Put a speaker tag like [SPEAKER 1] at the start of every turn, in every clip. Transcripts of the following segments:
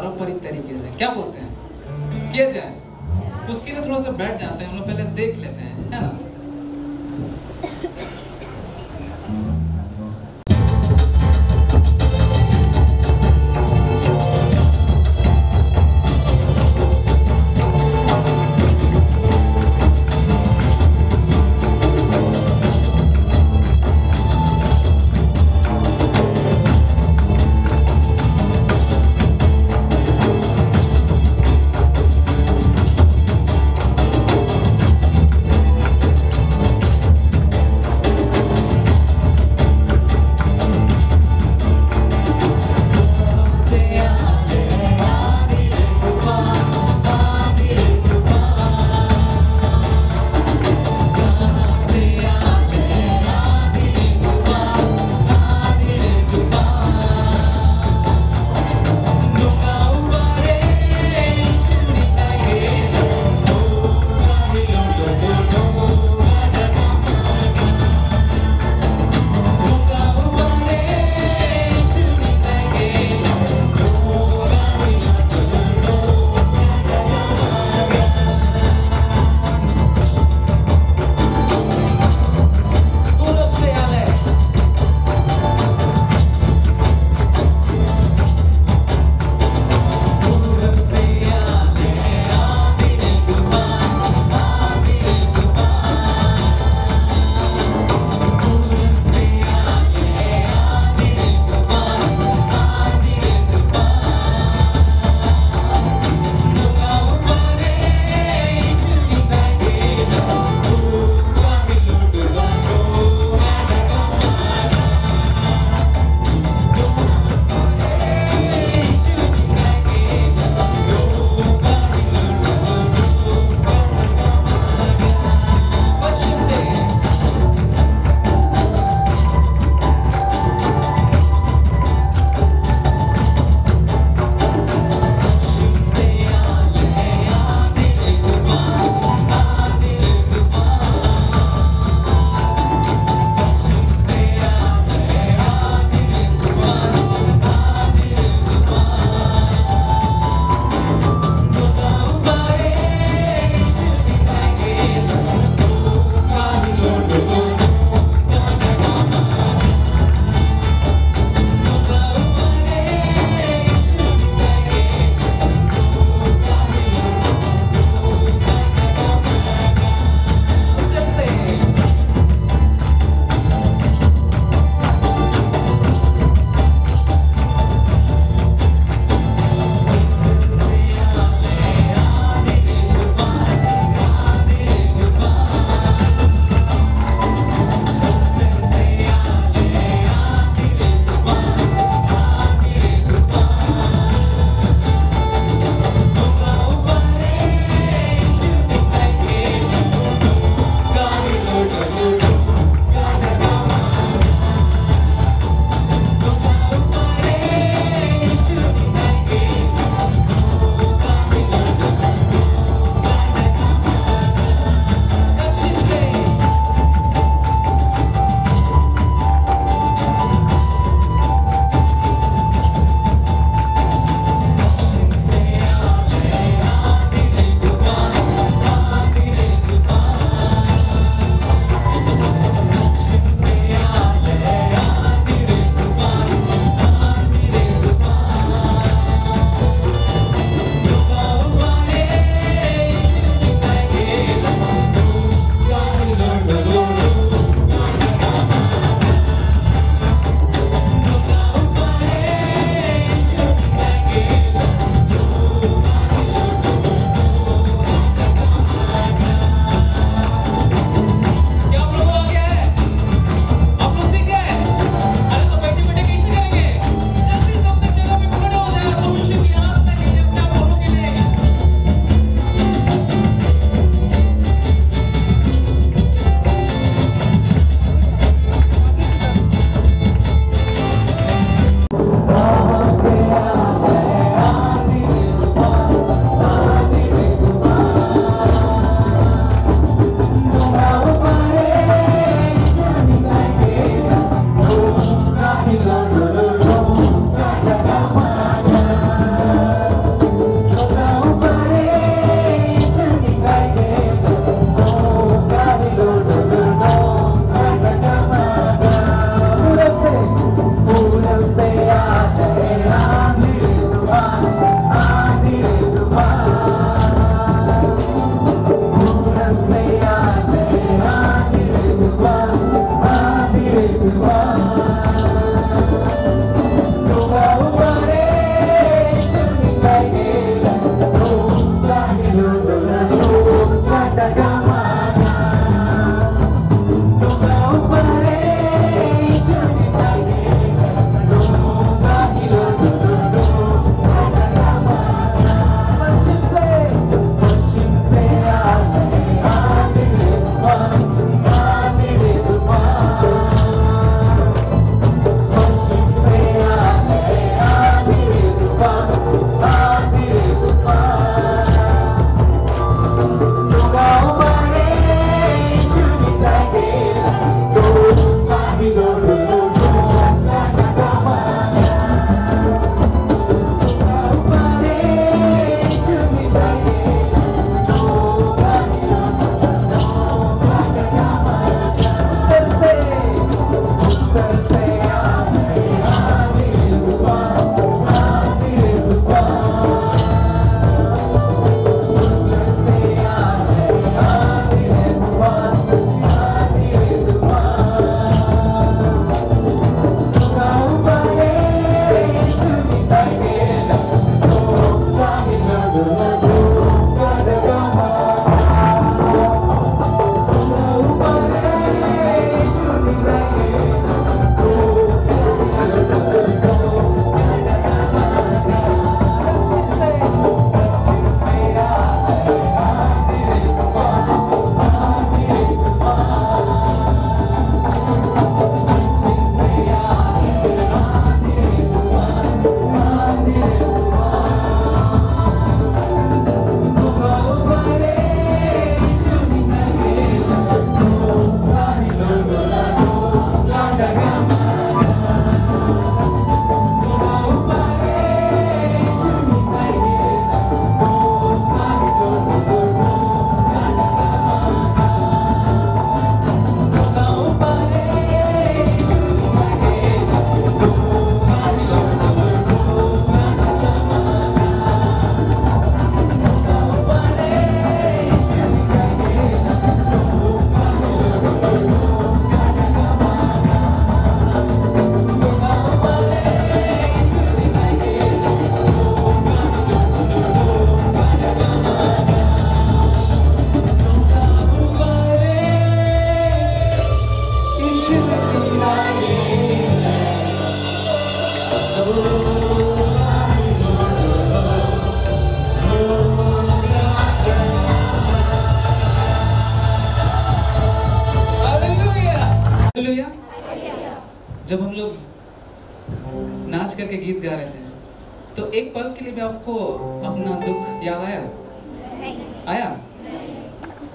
[SPEAKER 1] पारंपरिक तरीके से। क्या बोलते हैं? किया जाए। तो उसके लिए थोड़ा सा बैठ जाते हैं, हम लोग पहले देख लेते हैं, है ना? लोग नाच करके गीत गा रहे थे। तो एक पल के लिए भी आपको अपना दुख याद आया? आया?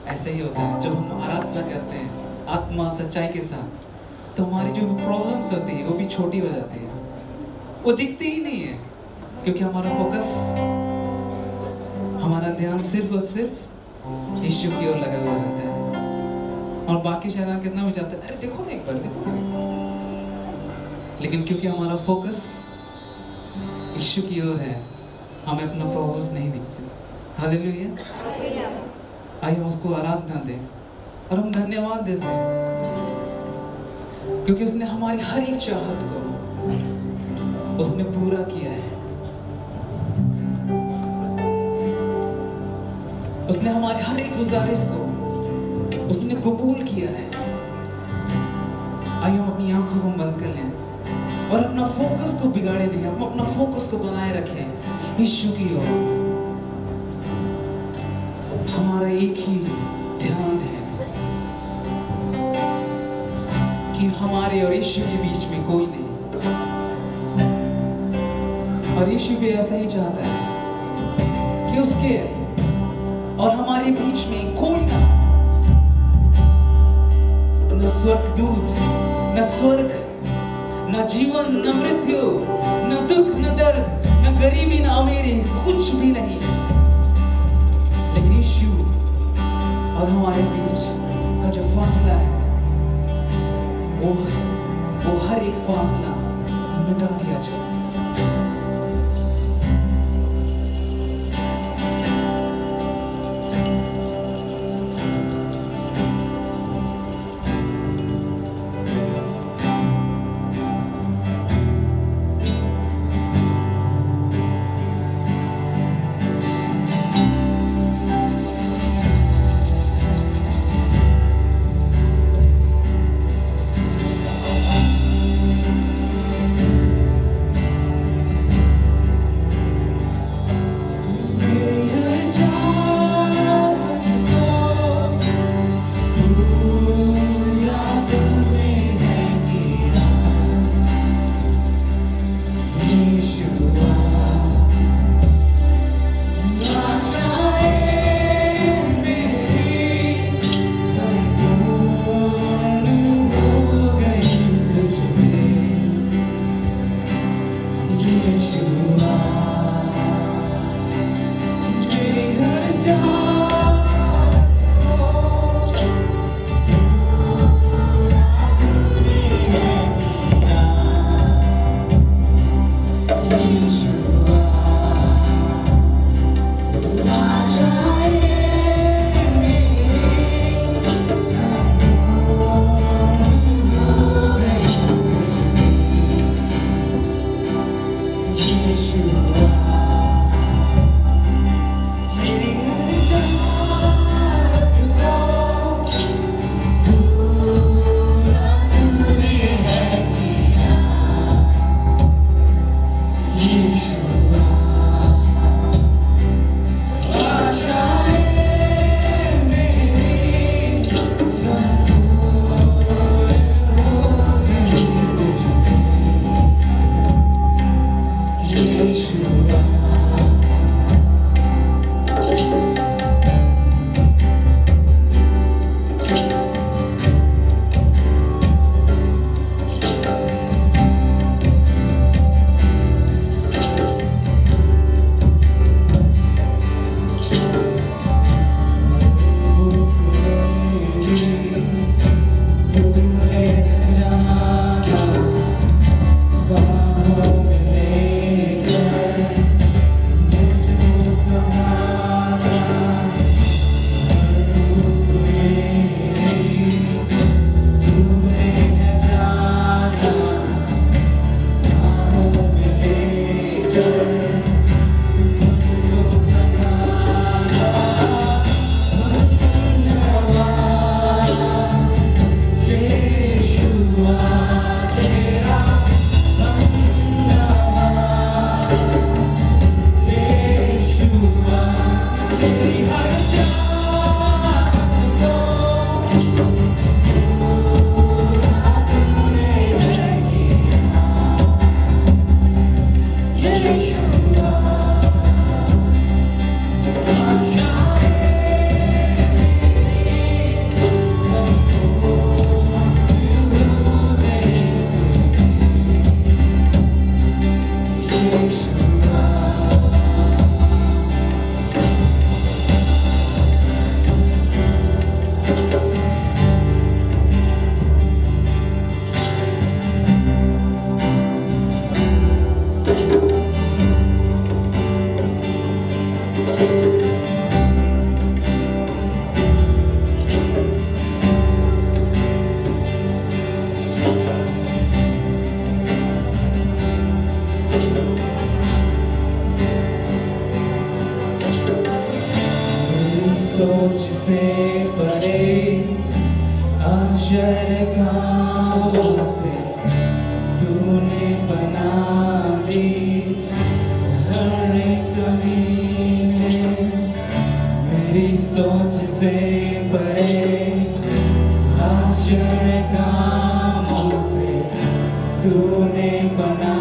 [SPEAKER 1] ऐसे ही होता है। जब हम आराधना करते हैं आत्मा सच्चाई के साथ तो हमारी जो प्रॉब्लम्स होती है वो भी छोटी हो जाती है। वो दिखती ही नहीं है क्योंकि हमारा फोकस हमारा ध्यान सिर्फ़ और सिर्फ़ यीशु की ओर लगा हुआ रहता है। और बाकी शैतान कितना भी जाता है अरे देखो ना एक बार देखो ना। लेकिन क्योंकि हमारा फोकस यीशु की ओर है हमें अपना प्रोग्रेस नहीं दिखते। हालेलुया आइए हम उसको आराधना दें और हम धन्यवाद दे सकें क्योंकि उसने हमारी हर एक चाहत को उसने पूरा किया है। उसने हमारे हर एक गुजारिश को उसने कबूल किया है। आइए हम अपनी आँखों को बंद कर लें। और अपना फोकस को बिगाड़े नहीं, हम अपना फोकस को बनाए रखें। यीशु की ओर। हमारा एक ही ध्यान है कि हमारे और यीशु के बीच में कोई नहीं। और यीशु भी ऐसा ही चाहता है कि उसके और हमारे बीच में कोई ना न स्वर्ग दूत, न स्वर्ग न जीवन, न मृत्यु, न दुख, न दर्द, न गरीबी, न अमीरी, कुछ भी नहीं लेकिन और हमारे बीच का जो फासला है, वो वो हर एक फासला मिटा दिया जाए। कामों से तूने बना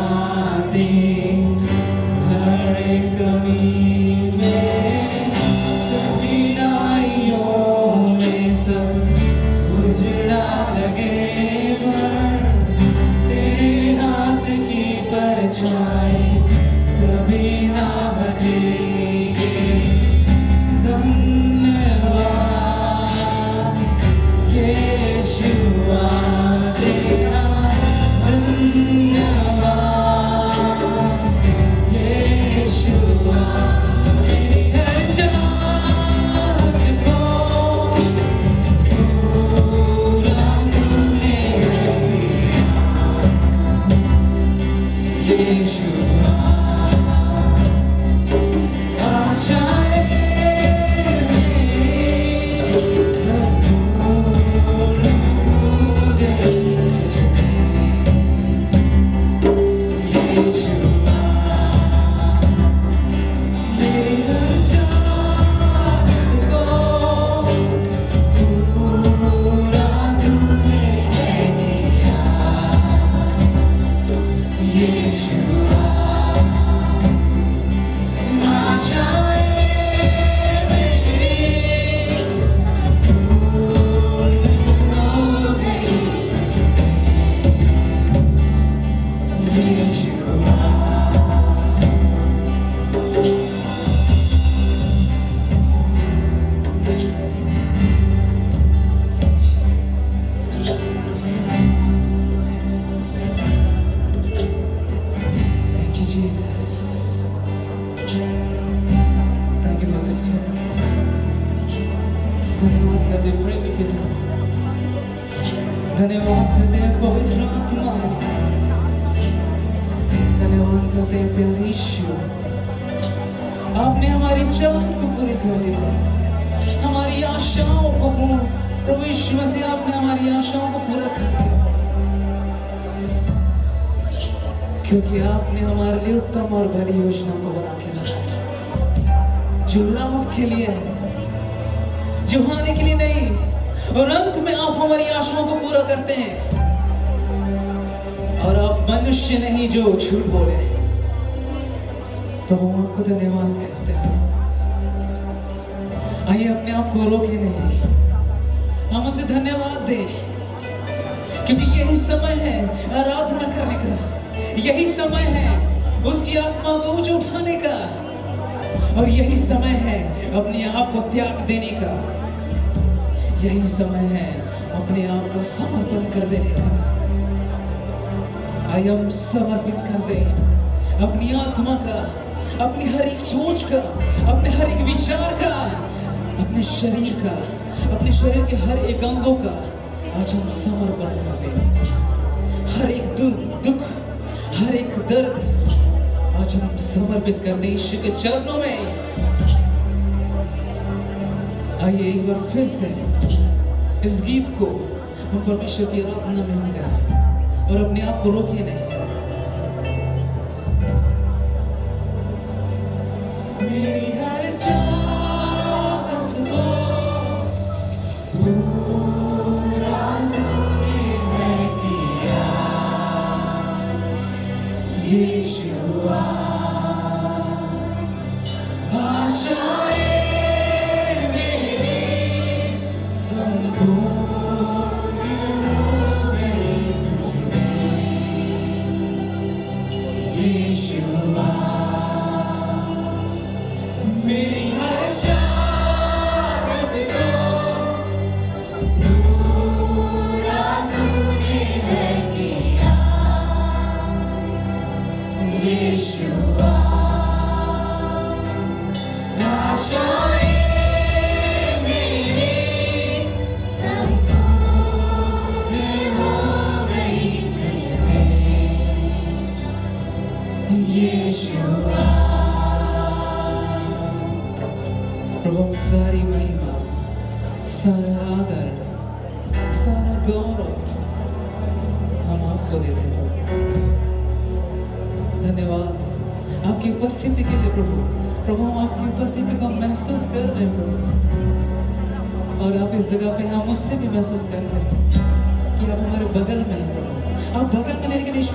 [SPEAKER 1] आपने हमारी चाहत को पूरी कर दिया हमारी आशाओं को पूर्ण प्रभु यीशु आपने हमारी आशाओं को पूरा कर दिया। क्योंकि आपने हमारे लिए उत्तम और भली योजना को बना के रखा जो लाभ के लिए है, जो हानि के लिए नहीं, और अंत में आप हमारी आशाओं को पूरा करते हैं। और आप मनुष्य नहीं जो झूठ बोले। हम आपको धन्यवाद करते हैं आइए अपने आप को रोके नहीं हम उसे धन्यवाद दें, क्योंकि यही समय है आराधना करने का। यही समय है उसकी आत्मा को ऊँचे उठाने का। और यही समय है अपने आप को त्याग देने का। यही समय है अपने आप का समर्पण कर देने का। आइए हम समर्पित कर दें अपनी आत्मा का। अपनी हर एक सोच का, अपने हर एक विचार का, अपने शरीर का, अपने शरीर के हर एक अंगों का आज हम समर्पण कर दें। हर एक दुख दुख, हर एक दर्द आज हम समर्पित कर दें ईश्वर के चरणों में। आइए एक बार फिर से इस गीत को हम परमेश्वर की आराधना में हम गाएँ और अपने आप को रोके नहीं। मेरी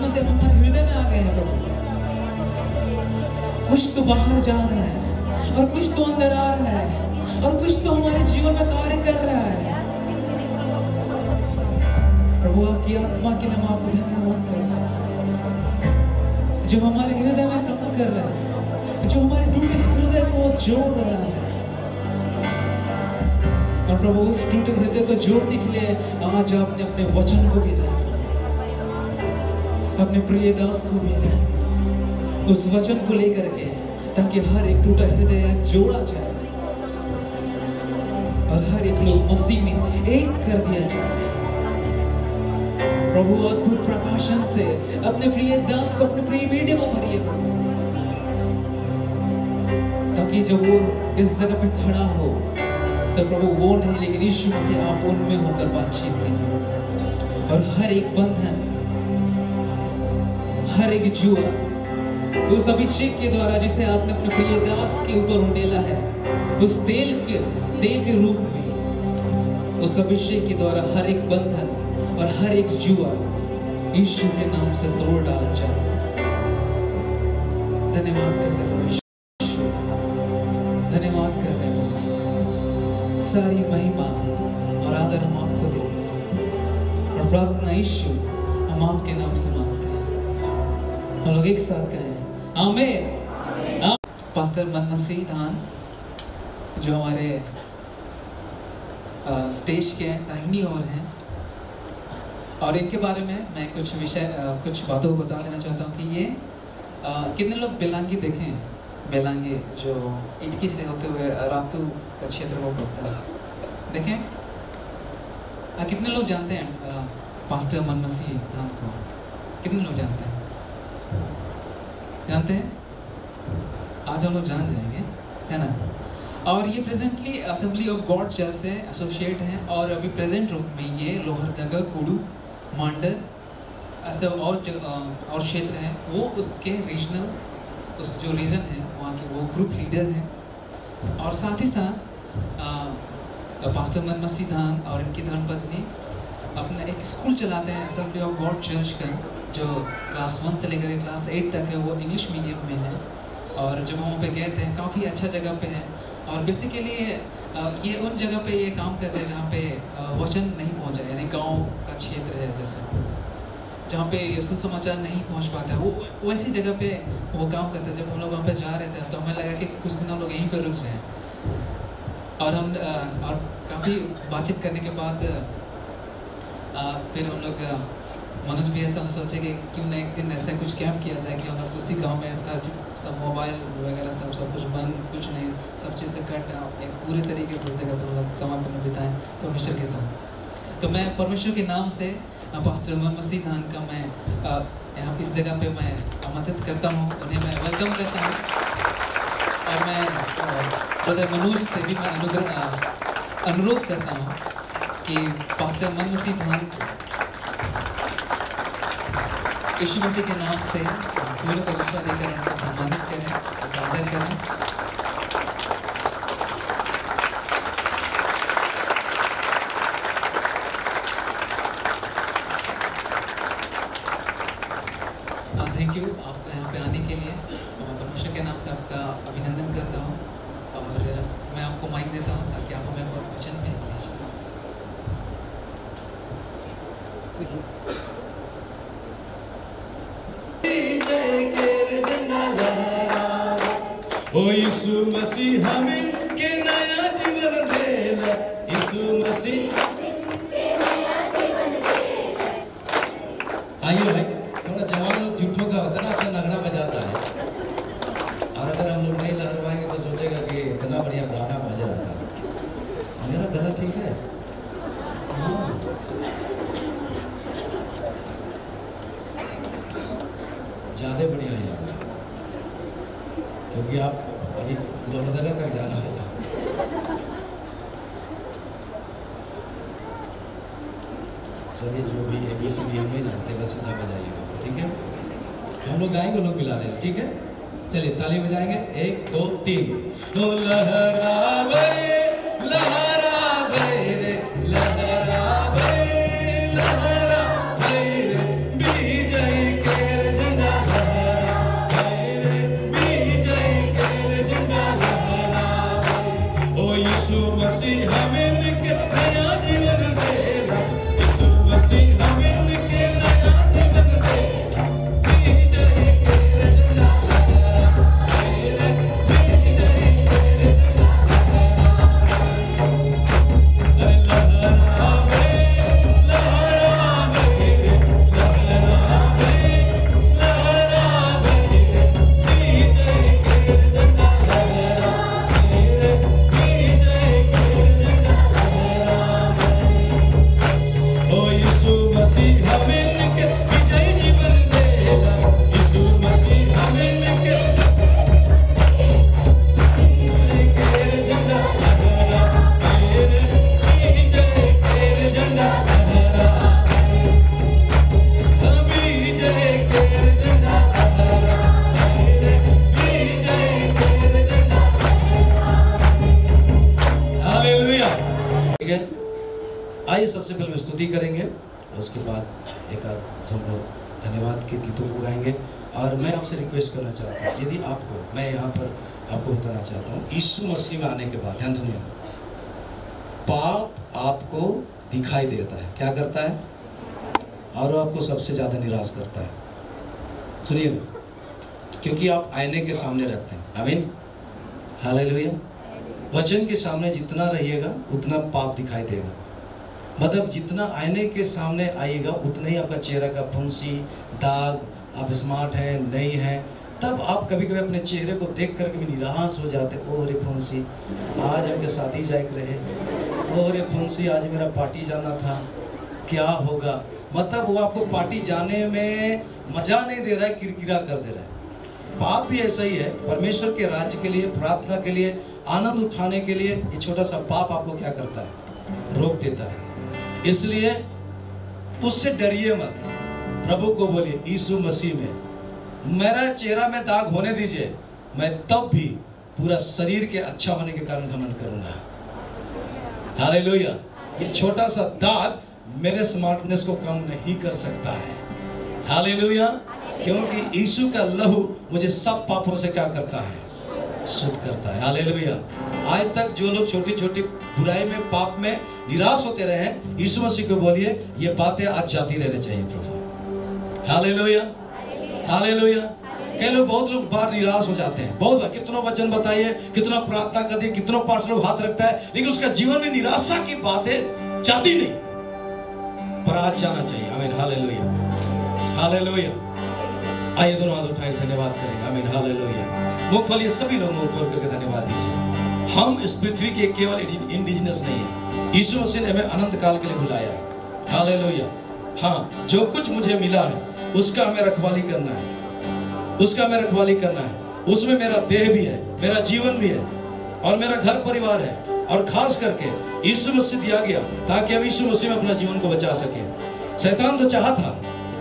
[SPEAKER 1] में आप हमारे हृदय में आ गए हैं प्रभु। कुछ तो बाहर जा रहा है, और कुछ तो अंदर आ रहा है, और कुछ तो हमारे जीवन में कार्य कर रहा है। प्रभु, आपकी आत्मा के लिए हम आपको धन्यवाद कर जो हमारे हृदय में काम कर रहा है, जो हमारे टूटे हृदय को जोड़ रहा है। और प्रभु, उस टूटे हृदय को जोड़ने के लिए आज आपने अपने वचन को भेजा अपने प्रिय दास को भेजा। उस वचन को लेकर के, ताकि हर एक टूटा हृदय जोड़ा जाए। और हर एक लोग मसीह में एक कर दिया जाए। प्रभु, अद्भुत प्रकाशन से अपने प्रिय दास को अपने प्रिय बेटे को भरिए ताकि जब वो इस जगह पे खड़ा हो तो प्रभु वो नहीं, लेकिन यीशु मसीह आप उनमें होकर बातचीत करें। और हर एक बंधन हर एक जुआ, उस अभिषेक के द्वारा जिसे आपने अपने प्रिय दास के ऊपर उंडेला है, उस तेल के तेल के रूप में, उस अभिषेक के द्वारा हर एक बंधन और हर एक जुआ यीशु के नाम से तोड़ डाला जाए। धन्यवाद करते धन्यवाद करते सारी महिमा और आदर हम आपको देते हैं। और प्रार्थना यीशु, हम आपके नाम से मांगते हम लोग एक साथ कहें आमीन। आ- पास्टर मनमसी धान जो हमारे अ, स्टेज के दाहिनी ओर हैं। और इनके बारे में मैं कुछ विषय कुछ बातों को बता देना चाहता हूँ कि ये अ, कितने लोग बेलांगी देखे हैं? बेलांगी जो इटकी से होते हुए रातू का क्षेत्र वो पड़ता है। देखें अ, कितने लोग जानते हैं पास्टर मनमसी धान को? कितने लोग जानते हैं? जानते हैं? आज हम लोग जान जाएँगे, है ना? और ये presently assembly of God church से एसोसिएट हैं और अभी प्रेजेंट रूप में ये लोहरदगा कुडू मांडर ऐसे और और क्षेत्र हैं। वो उसके रीजनल उस जो रीजन है, वहाँ के वो ग्रुप लीडर हैं। और साथ ही साथ पास्टर मनमस्ती धान और इनकी धर्मपत्नी अपना एक स्कूल चलाते हैं असेंबली ऑफ़ गॉड चर्च का। जो क्लास वन से लेकर के क्लास एट तक है, वो इंग्लिश मीडियम में है। और जब हम वहाँ पे गए थे, काफ़ी अच्छा जगह पे है। और बेसिकली ये उन जगह पे ये काम करते हैं जहाँ पे वचन नहीं पहुँचा, यानी गाँव का क्षेत्र है जैसे। जहाँ पे ये सुसमाचार नहीं पहुँच पाता है वो वैसी जगह पे वो काम करते हैं। जब हम लोग वहाँ पे जा रहे थे तो हमें लगा कि कुछ दिन हम लोग यहीं पर रुक जाएँ। और हम और काफ़ी बातचीत करने के बाद फिर हम लोग मनोज भैया से हम सोचे कि क्यों ना एक दिन ऐसा कुछ कैंप किया जाए कि हम लोग उसी गाँव में सब सब मोबाइल वगैरह सब सब कुछ बंद, कुछ नहीं, सब चीज़ से कट एक पूरे तरीके से उस जगह पर हम लोग समय अपना बिताएँ परमेश्वर के साथ। तो मैं परमेश्वर के नाम से पास्टर मोहम्मद मसीह खान का मैं यहाँ इस जगह पे मैं आमंत्रित करता हूँ, उन्हें मैं वेलकम करता हूँ। और मैं ब्रदर मनोज से भी मैं अनुग्रह अनुरोध करता हूँ कि पास्टर मोहम्मद मसीह खान यीशु मसीह के नाम से पूर्ण परीक्षा देकर उनको सम्मानित करें आदर करें।
[SPEAKER 2] यीशु मसीह हमें यीशु मसीह में आने के बाद, ध्यान सुनिए। पाप आपको दिखाई देता है। क्या करता है? और आपको सबसे ज़्यादा निराश करता है। सुनिए। क्योंकि आप आईने के सामने रहते हैं। आमीन। हालेलुया। वचन के सामने जितना रहिएगा, उतना पाप दिखाई देगा। मतलब जितना आईने के सामने आइएगा, उतना ही आपका चेहरा का फुंसी, दाग, आप स्मार्ट हैं, नहीं हैं तब आप कभी कभी अपने चेहरे को देख कर कभी निराश हो जाते ओ रे फुंसी, आज हमके शादी जाए के रहे। ओ रे फुंसी, आज मेरा पार्टी जाना था। क्या होगा? मतलब वो आपको पार्टी जाने में मज़ा नहीं दे रहा है, किरकिरा कर दे रहा है। पाप भी ऐसा ही है, परमेश्वर के राज्य के लिए, प्रार्थना के लिए, आनंद उठाने के लिए, ये छोटा सा पाप आपको क्या करता है? रोक देता है। इसलिए उससे डरिए मत। प्रभु को बोलिए, यीशु मसीह में मेरा चेहरा में दाग होने दीजिए। मैं तब भी पूरा शरीर के अच्छा होने के कारण घमंड करूँगा। हालेलुया ये छोटा सा दाग मेरे स्मार्टनेस को कम नहीं कर सकता है। हालेलुया क्योंकि यीशु का लहू मुझे सब पापों से क्या करता है? शुद्ध करता है। हालेलुया आज तक जो लोग छोटी छोटी बुराई में पाप में निराश होते रहे यीशु मसीह को बोलिए ये बातें आज जाती रहनी चाहिए प्रभु। Hallelujah hallelujah. कई लोग बहुत लोग बार निराश हो जाते हैं। बहुत बार कितनों वचन बताइए, कितना प्रार्थना कर दिए कितनों पाँच लोग हाथ रखता है, लेकिन उसका जीवन में निराशा की बातें जाती नहीं। पर आज जाना चाहिए। आमीन। हालेलुया। हालेलुया। आइए दोनों हाथ उठाए, धन्यवाद करेंगे। आमीन। हालेलुया। मुख खोलिए, सभी लोग मुँह खोल करके धन्यवाद दीजिए। हम इस पृथ्वी के केवल इंडिजिनस नहीं है। मसीह ने हमें अनंत काल के लिए बुलाया। है हालेलुया। हाँ जो कुछ मुझे मिला है उसका हमें रखवाली करना है। उसका हमें रखवाली करना है। उसमें मेरा देह भी है, मेरा जीवन भी है और मेरा घर परिवार है और खास करके यीशु मसीह दिया गया ताकि हम यीशु मसीह में अपना जीवन को बचा सके। शैतान तो चाह था,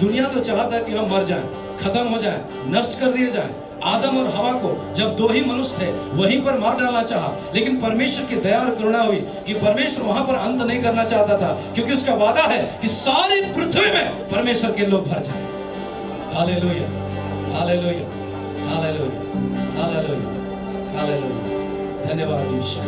[SPEAKER 2] दुनिया तो चाहता कि हम मर जाएँ, खत्म हो जाएँ, नष्ट कर दिए जाएँ। आदम और हवा को जब दो ही मनुष्य थे, वहीं पर मार डालना चाहा। लेकिन परमेश्वर की दया और करुणा हुई कि परमेश्वर वहाँ पर अंत नहीं करना चाहता था, क्योंकि उसका वादा है कि सारी पृथ्वी में परमेश्वर के लोग भर जाए। Hallelujah hallelujah hallelujah hallelujah hallelujah धन्यवाद ईश्वर।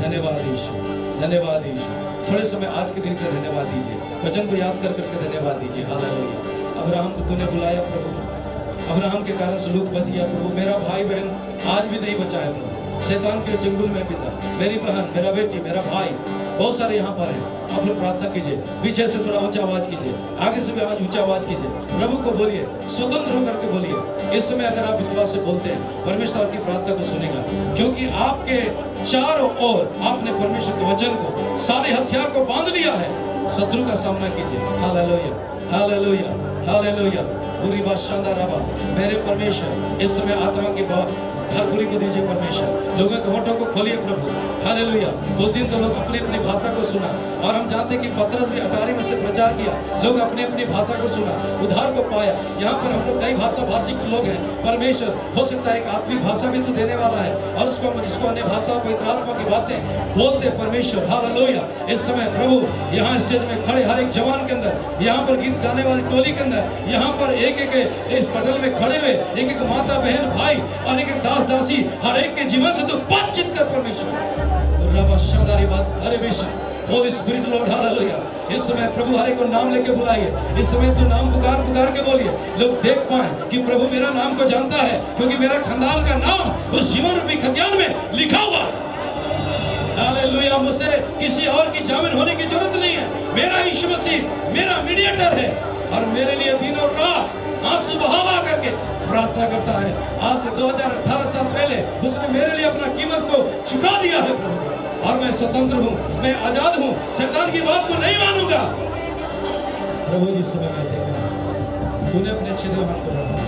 [SPEAKER 2] धन्यवाद ईश्वर। धन्यवाद ईश्वर। थोड़े समय आज के दिन के धन्यवाद दीजिए। वचन को याद कर करके धन्यवाद दीजिए। हालेलुया अब्राहम को तूने बुलाया प्रभु। अब्राहम के कारण से लूत बच गया प्रभु। मेरा भाई बहन आज भी नहीं बचा है प्रभु। शैतान के जंगल में पिता। मेरी बहन, मेरा बेटी, मेरा भाई। बहुत सारे यहाँ पर हैं। आप लोग प्रार्थना कीजिए, पीछे से थोड़ा ऊँचा आवाज़ कीजिए, आगे से भी आज ऊँचा आवाज़ कीजिए। प्रभु को बोलिए, स्वतंत्र होकर के बोलिए। इस समय अगर आप विश्वास से बोलते हैं, परमेश्वर आपकी प्रार्थना को सुनेगा। क्योंकि आपके चारों ओर आपने परमेश्वर के वचन को, सारे हथियार को बाँध लिया है। शत्रु का सामना कीजिए। Hallelujah hallelujah hallelujah. पूरी बात शानदार मेरे परमेश्वर, इस समय आत्मा की हर बुरी को दीजिए परमेश्वर लोगों के होठों को खोलिए प्रभु हालेलुया। उस दिन तो लोग अपनी अपनी भाषा को सुना। और हम जानते हैं कि पत्रस भी अटारी में से प्रचार किया। लोग अपनी अपनी भाषा को सुना, उधार को पाया। यहाँ पर हम लोग कई भाषा भाषी के लोग हैं। परमेश्वर, हो सकता है एक आत्मिक भाषा भी तो देने वाला है। और उसको जिसको अन्य भाषा पवित्र आत्मा की बातें बोलते परमेश्वर। हालेलुया। इस समय प्रभु यहाँ स्टेज में खड़े हर एक जवान के अंदर, यहाँ पर गीत गाने वाली टोली के अंदर, यहाँ पर एक एक इस पटल में खड़े हुए एक एक माता बहन भाई और एक एक दास दासी हर एक के जीवन से तो बातचीत कर परमेश्वर। रबा शादारी बात अरे बेशा। होली स्पिरिट लॉर्ड हालेलुया इस समय प्रभु हरे को नाम लेके बुलाइए। इस समय तो नाम पुकार पुकार के बोलिए। लोग देख पाए कि प्रभु मेरा नाम को जानता है, क्योंकि मेरा खंदान का नाम उस जीवन रूपी खतियान में लिखा हुआ हालेलुया मुझसे किसी और की जामिन होने की ज़रूरत नहीं है। मेरा यीशु मसीह, मेरा मीडिएटर है। और मेरे लिए दिन और रात आँसू बहावा करके प्रार्थना करता है। आज से 2018 साल पहले उसने मेरे लिए अपना कीमत को चुका दिया है और मैं स्वतंत्र हूँ, मैं आज़ाद हूँ, शैतान की बात को नहीं मानूँगा। प्रभु जी समय। तूने अपने छेद हाथ को रखा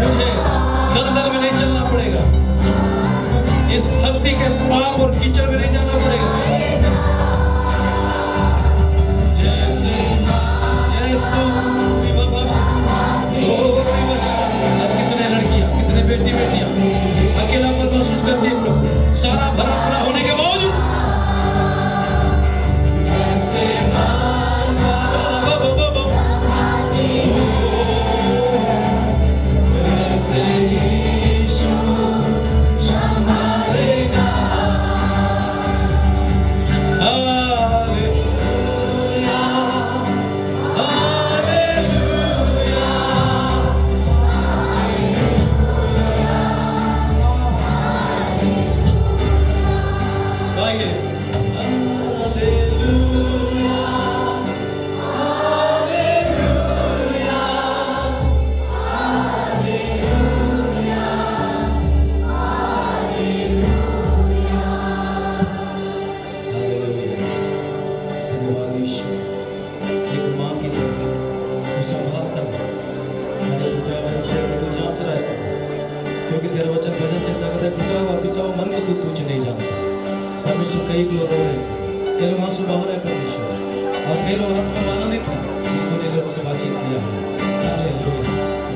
[SPEAKER 2] मुझे दलदल में नहीं चलना पड़ेगा इस धरती के पाप और कीचड़ में नहीं जाना पड़ेगा आज कितने लड़कियाँ कितने बेटी बेटियाँ अकेलापन महसूस करती है आँसू बहा रहे परमेश्वर। और कई लोग आत्मा माना नहीं था। कि तूने लोगों से बातचीत किया।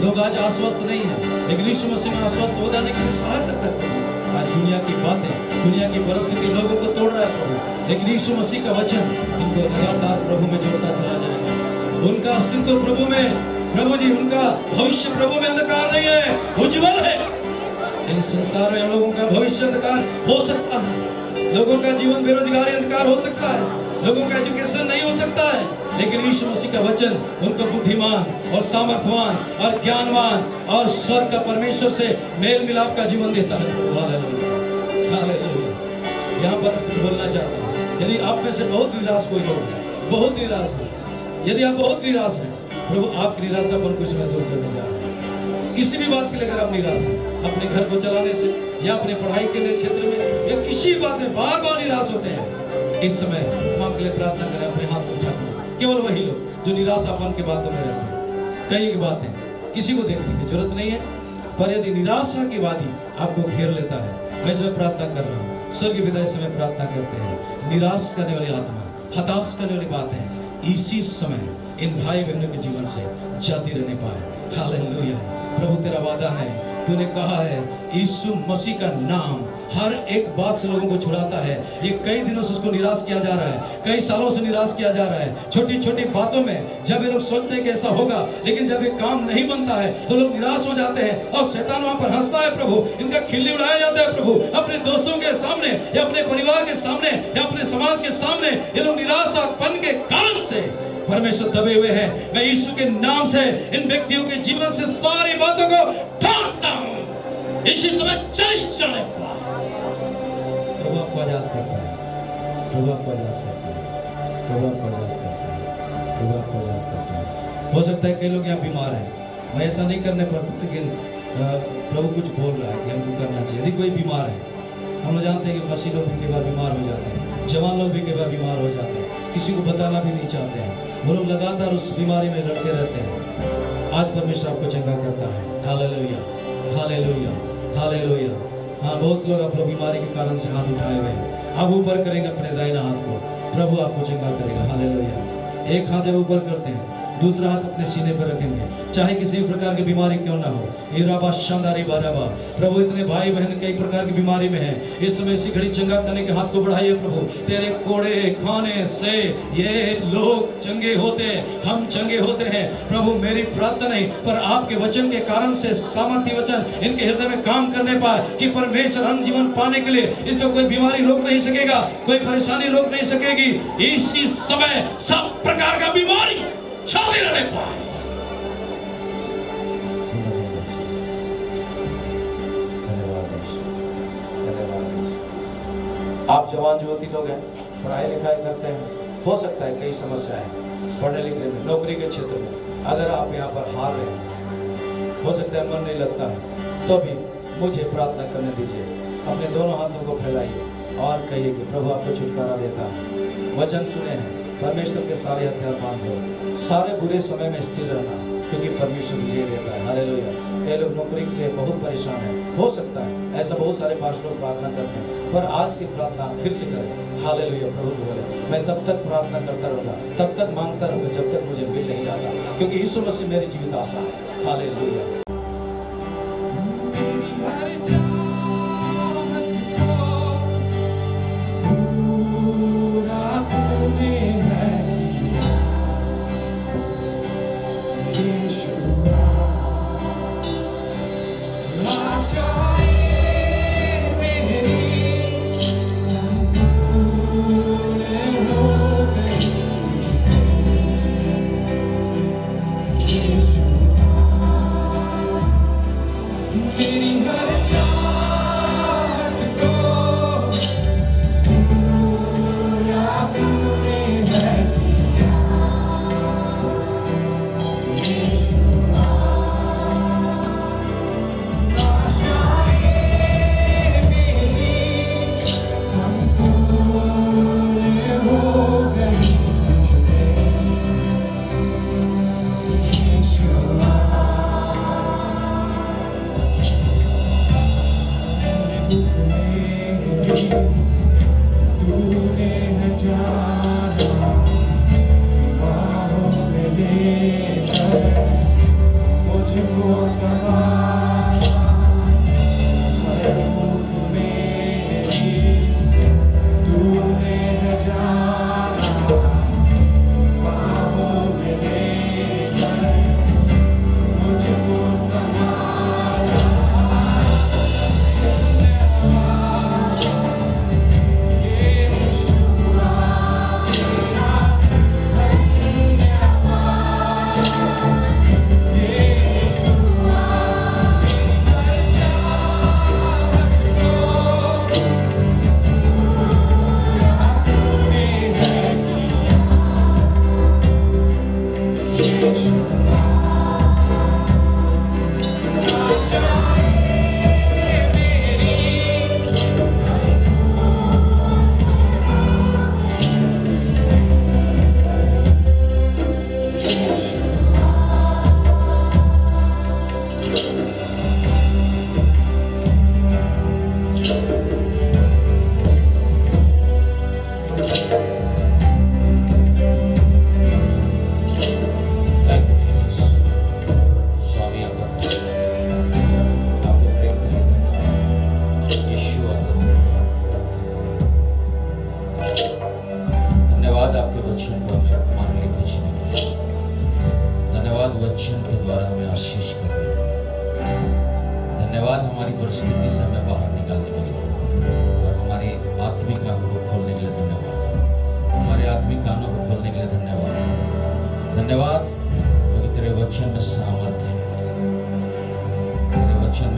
[SPEAKER 2] लोग आज आश्वस्त नहीं है, लेकिन यीशु मसीह में आश्वस्त हो जाने के लिए सहायता करते हैं। आज दुनिया की बातें, दुनिया की परिस्थिति लोगों को तोड़ रहा है प्रभु। लेकिन यीशु मसीह का वचन इनको लगातार प्रभु में जोड़ता चला जाएगा। उनका अस्तित्व प्रभु में प्रभु जी, उनका भविष्य प्रभु में अंधकार नहीं है। उज्जवल है। इन संसार में लोगों का भविष्य अंधकार हो सकता है। लोगों का जीवन बेरोजगारी अंधकार हो सकता है। लोगों का एजुकेशन नहीं हो सकता है। लेकिन यीशु मसीह का वचन, उनको बुद्धिमान और सामर्थवान और ज्ञानवान और स्वर्ग का परमेश्वर से मेल मिलाप का जीवन देता है। यहाँ पर बोलना चाहता हूँ, यदि आप में से बहुत निराश कोई लोग हैं, बहुत निराश है, यदि आप बहुत निराश हैं, प्रभु आपकी निराशापन कुछ मैं दूर करने जा रहे हैं। किसी भी बात के लिए अगर आप निराश हैं, अपने घर को चलाने से या अपने पढ़ाई के लिए क्षेत्र में किसी बात में बार बार निराश होते हैं। इस समय हम आपके लिए प्रार्थना करें, अपने हाथ उठा केवल वही लोग जो निराशापन की बातों में रहते हैं। कई की बातें किसी को देखने की ज़रूरत नहीं है, पर यदि निराशा की वादी आपको घेर लेता है, मैं इसमें प्रार्थना कर रहा हूँ। स्वर्ग पिता इस समय प्रार्थना करते हैं, निराश करने वाली आत्मा, हताश करने वाली बातें इसी समय इन भाई बहनों के जीवन से जाती रहने पाए। हालेलुया। प्रभु, तेरा वादा है तूने कहा है, यीशु मसीह का नाम हर एक बात से लोगों को छुड़ाता है। ये कई दिनों से उसको निराश किया जा रहा है, कई सालों से निराश किया जा रहा है। छोटी छोटी बातों में जब ये लोग सोचते हैं कि ऐसा होगा, लेकिन जब ये काम नहीं बनता है तो लोग निराश हो जाते हैं और शैतान वहाँ पर हंसता है, प्रभु। इनका खिल्ली उड़ाया जाता है, प्रभु। अपने दोस्तों के सामने या अपने परिवार के सामने या अपने समाज के सामने ये लोग निराशापन के कारण से परमेश्वर दबे हुए हैं। मैं यीशु के नाम से इन व्यक्तियों के जीवन से सारी बातों को समय चली चले प्रभु आपको आज़ाद करता है आज़ाद करता है आज़ाद करता है आज़ाद करता है हो सकता है कई लोग यहाँ बीमार हैं मैं ऐसा नहीं करने पर लेकिन प्रभु कुछ बोल रहा है कि हमको करना चाहिए यदि कोई बीमार है हम लोग जानते हैं कि मसीह लोग भी कई बार बीमार हो जाते हैं जवान लोग भी कई बार बीमार हो जाते हैं किसी को बताना भी नहीं चाहते हैं वो लोग लगातार उस बीमारी में लड़ते रहते हैं आज परमेश्वर आपको चंगा करता है हालेलुया हालेलुया हालेलुया। हाँ बहुत लोग अपने बीमारी के कारण से हाथ उठाए हुए आप ऊपर करेंगे अपने दाहिना हाथ को। प्रभु आपको चंगा करेगा। हालेलुया। एक हाथ ऊपर करते हैं दूसरा हाथ अपने सीने पर रखेंगे। चाहे किसी प्रकार की बीमारी क्यों ना हो। ये शानदारी बाराबा प्रभु, इतने भाई बहन कई प्रकार की बीमारी में है। इस समय इसी घड़ी चंगा करने के हाथ को बढ़ाइए, प्रभु। तेरे कोड़े, खाने से ये लोग चंगे होते हैं। हम चंगे होते हैं। प्रभु, मेरी प्रार्थना नहीं, पर आपके वचन के कारण से सामर्थ्य वचन इनके हृदय में काम करने पाए कि परमेश्वर हम जीवन पाने के लिए इसका कोई बीमारी रोक नहीं सकेगा, कोई परेशानी रोक नहीं सकेगी। इसी समय सब प्रकार का बीमारी आप जवान युवती लोग हैं, पढ़ाई लिखाई करते हैं, हो सकता है कई समस्याएँ पढ़ने लिखने में, नौकरी के क्षेत्र में, अगर आप यहाँ पर हार रहे हैं, हो सकता है मन नहीं लगता है तो भी मुझे प्रार्थना करने दीजिए, अपने दोनों हाथों को फैलाइए, और कहिए कि प्रभु आपको छुटकारा देता है। वचन सुने हैं। परमेश्वर के सारे हथियार बाँध दो। सारे बुरे समय में स्थिर रहना, क्योंकि परमेश्वर विजय देता है। हालेलुया। कई लोग नौकरी के लिए बहुत परेशान है। हो सकता है ऐसा बहुत सारे पास लोग प्रार्थना करते हैं, पर आज की प्रार्थना फिर से करें। हालेलुया, प्रभु बोले मैं तब तक प्रार्थना करता रहूँगा, तब तक माँगता रहूँगा, जब तक मुझे मिल नहीं जाता, क्योंकि यीशु मसीह मेरी जीवित आशा है। हाले
[SPEAKER 3] Thank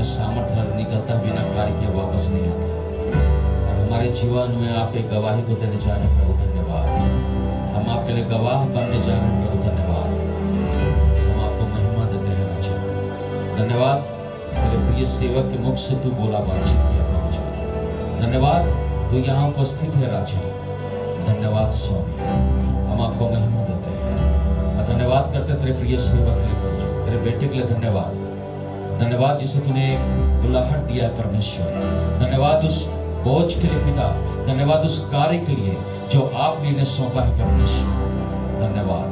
[SPEAKER 3] में सामर्थ है निकलता बिना कार्य के वापस नहीं आता। और हमारे जीवन में आपके गवाही को देने जा रहे हैं प्रभु, धन्यवाद। हम आपके लिए गवाह बनने जा रहे हैं प्रभु, धन्यवाद। हम आपको महिमा देते हैं, राजा। धन्यवाद। मेरे प्रिय सेवक के मुख से तू बोला बातचीत किया, प्रभु धन्यवाद। तू यहाँ उपस्थित है, राजा। धन्यवाद, स्वामी। हम आपको महिमा देते हैं। धन्यवाद करते तेरे प्रिय सेवक के लिए तेरे बेटे के लिए धन्यवाद। धन्यवाद जिसे तूने बुलाहट दिया है परमेश्वर। धन्यवाद उस बोझ के लिए पिता। धन्यवाद उस कार्य के लिए जो आपने इन्हें सौंपा है परमेश्वर। धन्यवाद।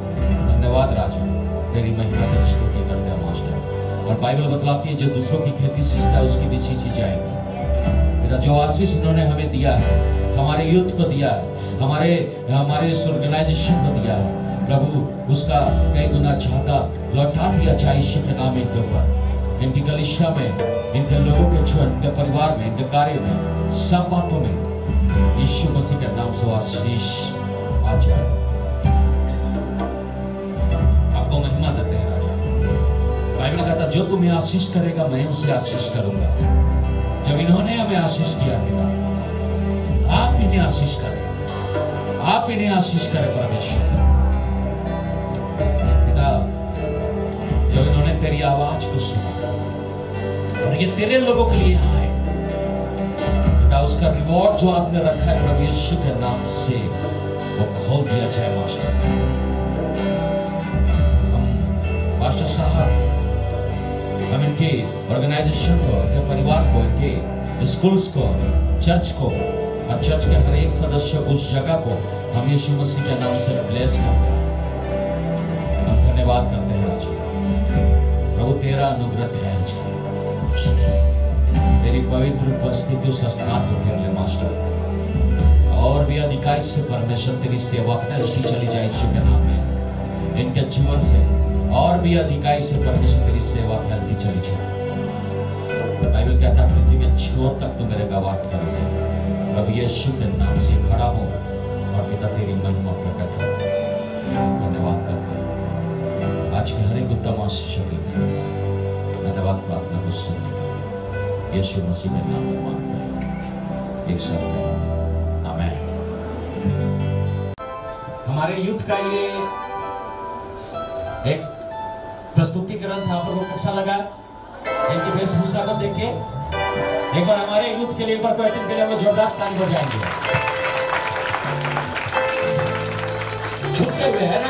[SPEAKER 3] धन्यवाद राजा। तेरी महिमा तेरी स्तुति करते हैं, मास्टर। और बाइबल बतलाती है, जो दूसरों की खेती सींचता है, उसकी भी सींची जाएगी। पिता, जो आशीष इन्होंने हमें दिया है, हमारे युद्ध को दिया है, हमारे हमारे ऑर्गेनाइजेशन को दिया है, प्रभु, उसका कई गुना ज़्यादा लौटा दिया जाए के नाम इनके ऊपर। इनकी कलिशा में इनके लोगों के जीवन इनके परिवार में, इनके कार्य में, सब बातों में यीशु मसीह के नाम से आशीष आ जाए। आपको महिमा देते हैं राजा। बाइबल कहता, जो तुम्हें आशीष करेगा, मैं उसे आशीष करूँगा। जब इन्होंने हमें आशीष किया, पिता, आप इन्हें आशीष करें। आप इन्हें आशीष करें परमेश्वर। पिता, जब इन्होंने तेरी आवाज़ को सुना और ये तेरे लोगों के लिए आए। पिता उसका रिवॉर्ड जो आपने रखा है, प्रभु यीशु के नाम से, वो खोल दिया जाए, मास्टर। हम मास्टर साहब, हम इनके ऑर्गेनाइजेशन को, इनके परिवार को, इनके स्कूल्स को चर्च को, और चर्च के हर एक सदस्य उस जगह को, हम यीशु मसीह के नाम से ब्लेस करते हैं। हम धन्यवाद करते हैं, राजा। प्रभु, तेरा अनुग्रह है तेरी पवित्र उपस्थिति उस स्थान पर फिर ले मास्टर। और भी अधिकारी से परमेश्वर तेरी सेवा फैलती चली जाए यीशु के नाम में। इनके जीवन से और भी अधिकारी से परमेश्वर तेरी सेवा फैलती चली जाए। बाइबल कहता है, पृथ्वी के छोर तक तो मेरे गवाह कर दे प्रभु यीशु के नाम से खड़ा हो और पिता तेरी महिमा प्रकट हो। धन्यवाद करते हैं। आज के हर एक उत्तम आशीषों के धन्यवाद प्रार्थना को सुनने के लिए। यीशु मसीह के नाम में मांगते हैं। एक शब्द है आमेन। हमारे युद्ध का ये एक प्रस्तुतिकरण था आपको कैसा लगा। इनकी वेशभूषा को देख के एक बार हमारे यूथ के लिए, एक बार दिन के लिए हम जोरदार ताली हो जाएँगे झुकते हुए, है ना?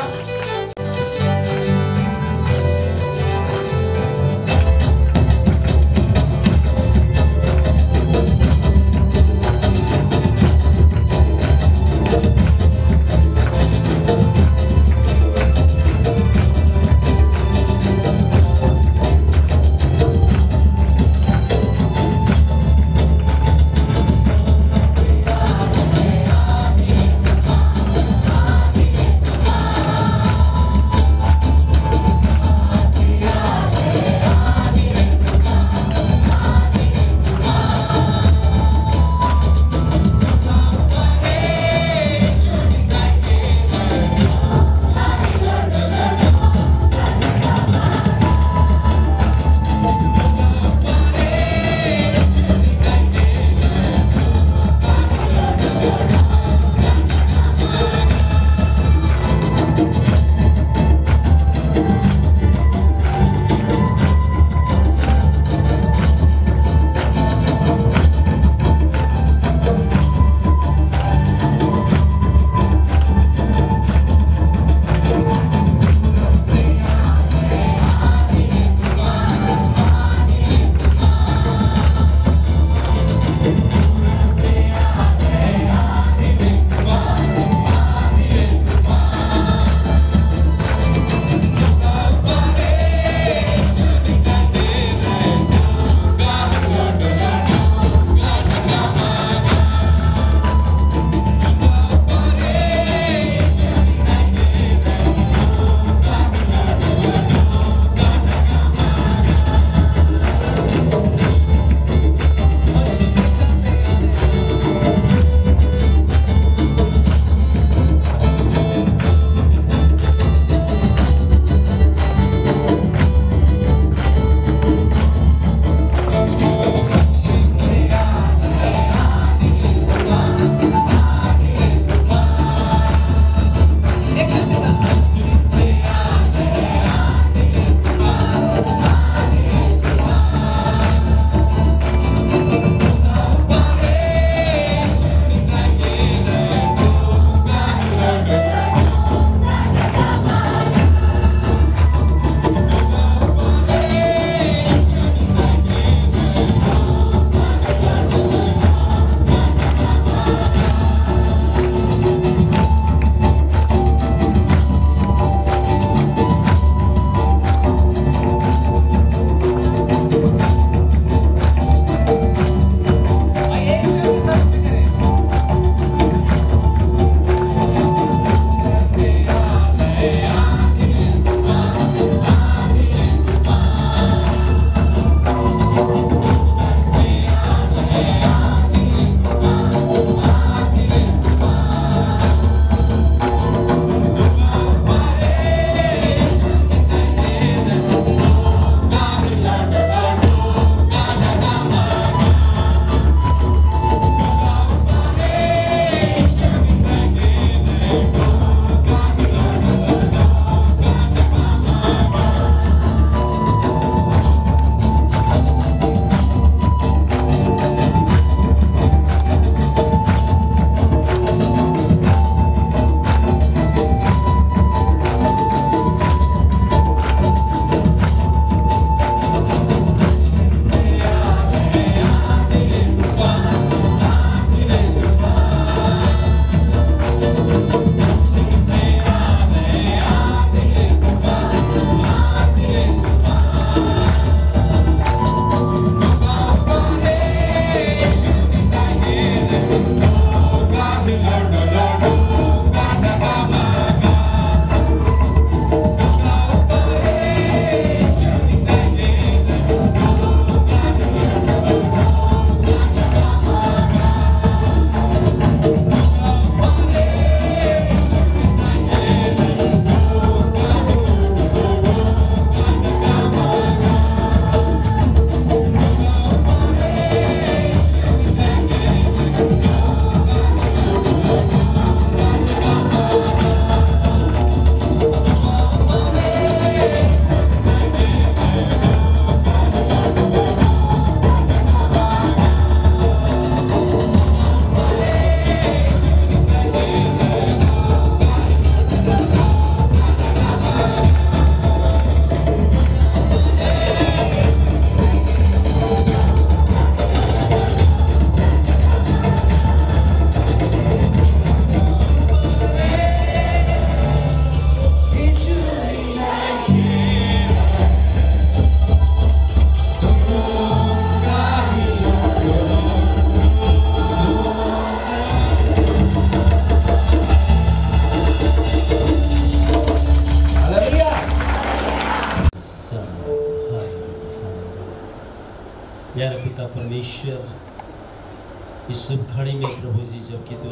[SPEAKER 4] जबकि तू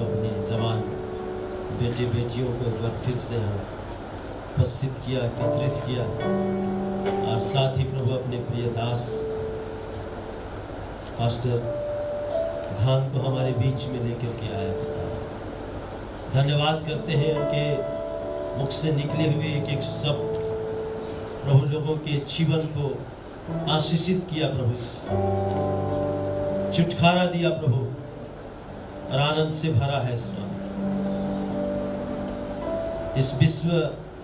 [SPEAKER 4] जवान बेटे बेटियों को एक बार फिर से यहाँ उपस्थित किया, एकत्रित किया और साथ ही प्रभु अपने प्रिय दास, पास्टर धान को हमारे बीच में लेकर के आया पिता धन्यवाद करते हैं उनके मुख से निकले हुए एक एक शब्द प्रभु लोगों के जीवन को आशीषित किया प्रभु। छुटकारा दिया प्रभु। और आनंद से भरा है स्वामी इस विश्व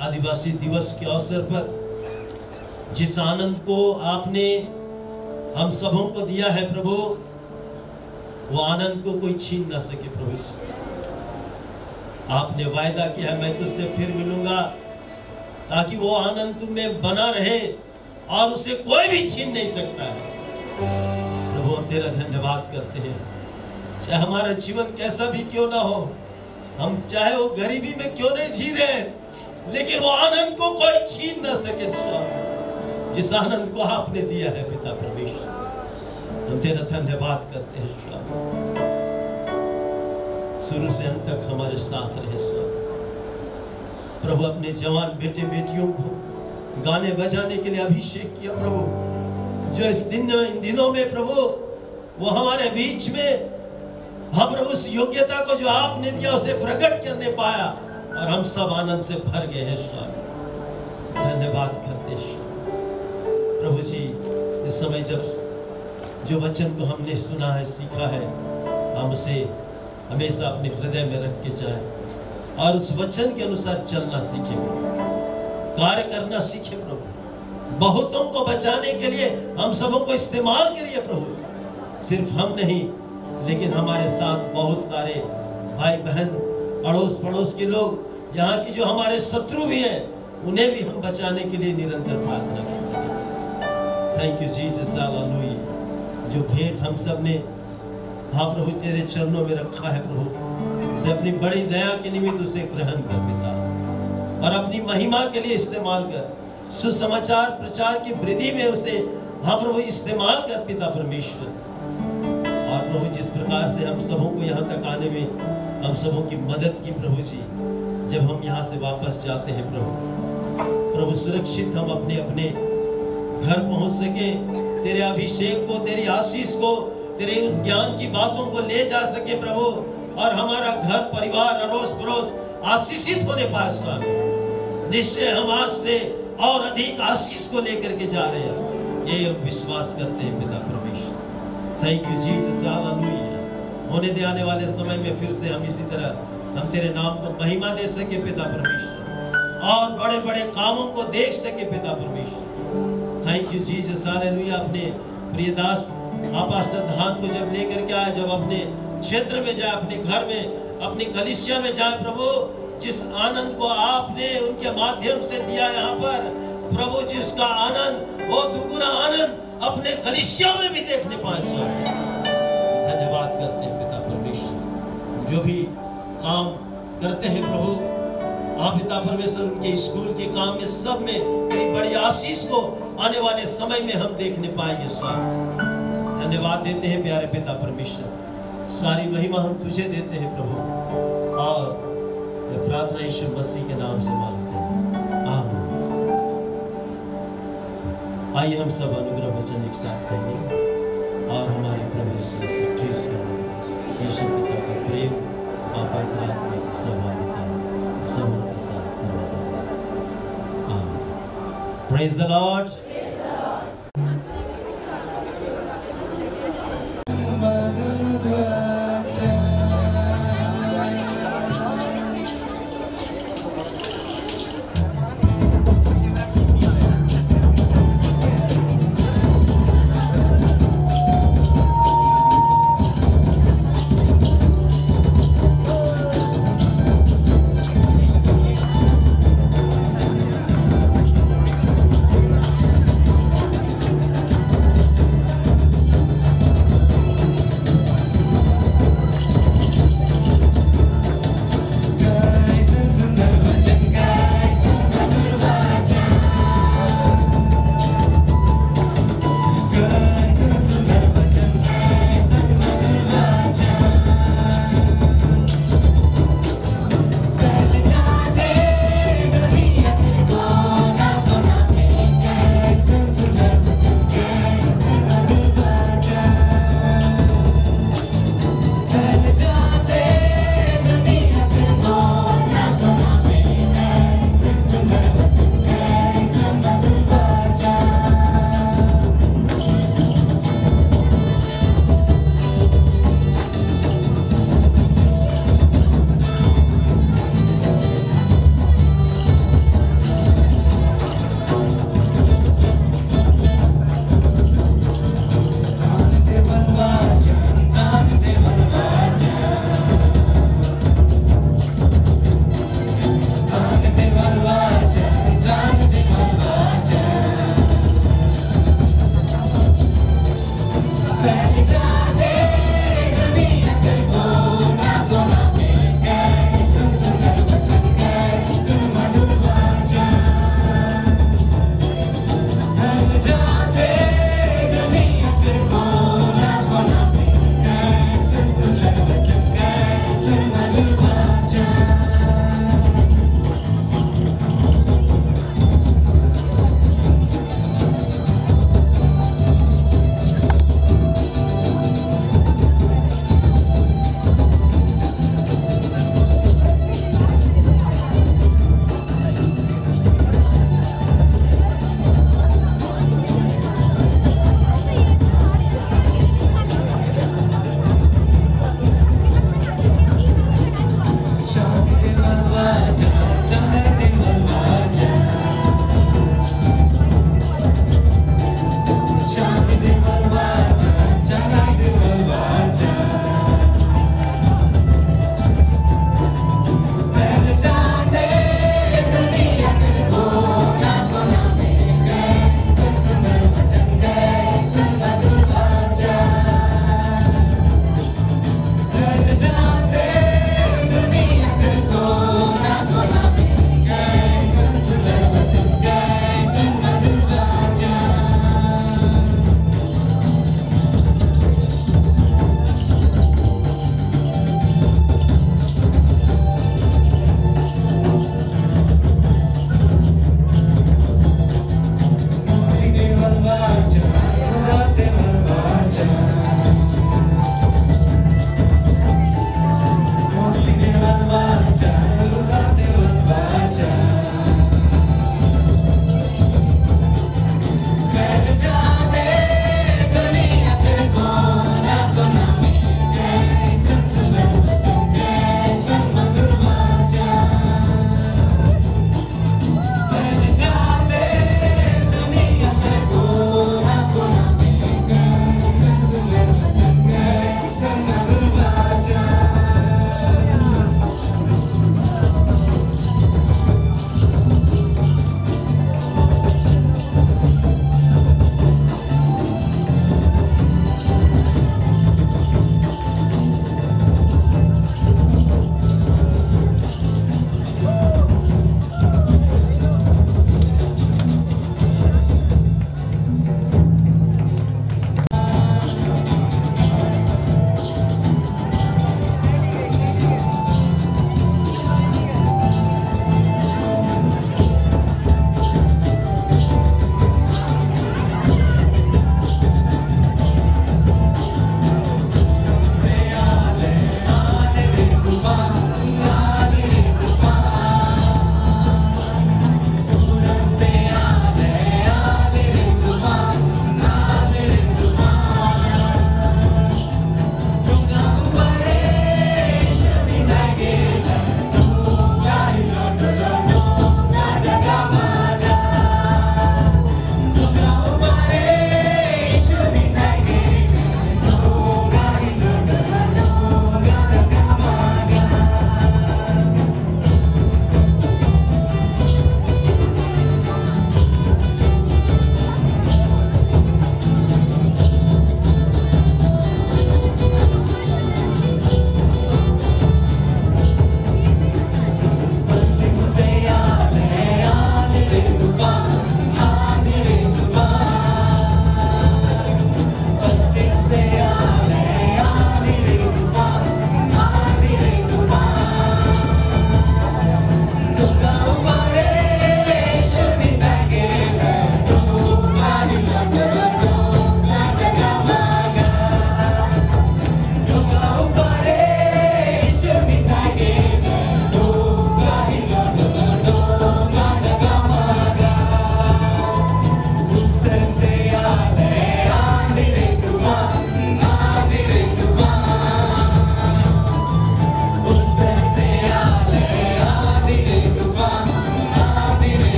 [SPEAKER 4] आदिवासी दिवस के अवसर पर जिस आनंद को आपने हम सबों को दिया है प्रभु, वो आनंद को कोई छीन ना सके प्रभु। आपने वायदा किया है, मैं तुझसे फिर मिलूँगा, ताकि वो आनंद तुम में बना रहे और उसे कोई भी छीन नहीं सकता है। प्रभु, हम तेरा धन्यवाद करते हैं। चाहे हमारा जीवन कैसा भी क्यों ना हो, हम चाहे वो गरीबी में क्यों नहीं जी रहे लेकिन वो आनंद को कोई छीन ना सके स्वामी। जिस आनंद को आपने दिया है पिता परमेश्वर, हम तेरा धन्यवाद करते हैं स्वामी। शुरू से अंत तक हमारे साथ रहे स्वामी। प्रभु, अपने जवान बेटे बेटियों को गाने बजाने के लिए अभिषेक किया प्रभु। जो इस दिन, इन दिनों में प्रभु, वो हमारे बीच में हम प्रभु उस योग्यता को जो आपने दिया, उसे प्रकट करने पाया और हम सब आनंद से भर गए हैं स्वामी धन्यवाद करते प्रभु जी, इस समय जब जो वचन को हमने सुना है, सीखा है, हम उसे हमेशा अपने हृदय में रख के जाए और उस वचन के अनुसार चलना सीखे। कार्य करना सीखे, प्रभु। बहुतों को बचाने के लिए हम सबों को इस्तेमाल करिए, प्रभु। सिर्फ़ हम नहीं लेकिन हमारे साथ बहुत सारे भाई बहन अड़ोस पड़ोस के लोग, यहाँ की जो हमारे शत्रु भी हैं, उन्हें भी हम बचाने के लिए निरंतर प्रार्थना कर सकें थैंक यू जीसस जो भेंट हम सबने हाँ प्रभु तेरे चरणों में रखा है, प्रभु। उसे अपनी बड़ी दया के निमित्त उसे ग्रहण कर पिता। और अपनी महिमा के लिए इस्तेमाल कर, सुसमाचार प्रचार की वृद्धि में उसे हाँ प्रभु इस्तेमाल कर पिता परमेश्वर। प्रभु जिस प्रकार से हम सबों को यहाँ तक आने में हम सबों की मदद की प्रभु जी, जब हम यहाँ से वापस जाते हैं प्रभु। प्रभु, सुरक्षित हम अपने अपने घर पहुँच सके, तेरे अभिषेक को, तेरी आशीष को, तेरे ज्ञान की बातों को ले जा सके प्रभु, और हमारा घर, परिवार अड़ोस पड़ोस आशीषित होने पाए स्वामी। निश्चय हम आज से और अधिक आशीष को लेकर के जा रहे हैं। ये हम विश्वास करते हैं पिता परमेश्वर थैंक यू जीसस हालेलुया होने दे आने वाले समय में फिर से हम इसी तरह हम तेरे नाम को महिमा दे सके पिता परमेश्वर। और बड़े बड़े कामों को देख सके पिता परमेश्वर। थैंक यू जीसस हालेलुया अपने प्रिय दास पास्टर धान को जब लेकर के आए, जब अपने क्षेत्र में जाए, अपने घर में, अपनी कलिसिया में जाए, प्रभु, जिस आनंद को आपने उनके माध्यम से दिया यहाँ पर, प्रभु जी, उसका आनंद, वो दुगुना आनंद अपने कलिसिया में भी देखने पाए धन्यवाद करते हैं पिता परमेश्वर। जो भी काम करते हैं प्रभु, आप पिता परमेश्वर, उनके स्कूल के काम में, सब में, तेरी बड़ी आशीष को आने वाले समय में हम देखने पाएँगे स्वामी धन्यवाद देते हैं प्यारे पिता परमेश्वर। सारी महिमा हम तुझे देते हैं प्रभु। और प्रार्थना यीशु मसीह के नाम से मांगते आइए हम सब अनुग्रह वचन एक साथ कहेंगे और हमारे प्रभु का यीशु पिता का प्रेम और पवित्र आत्मा की सहभागिता सब उनके साथ प्रेज द लॉर्ड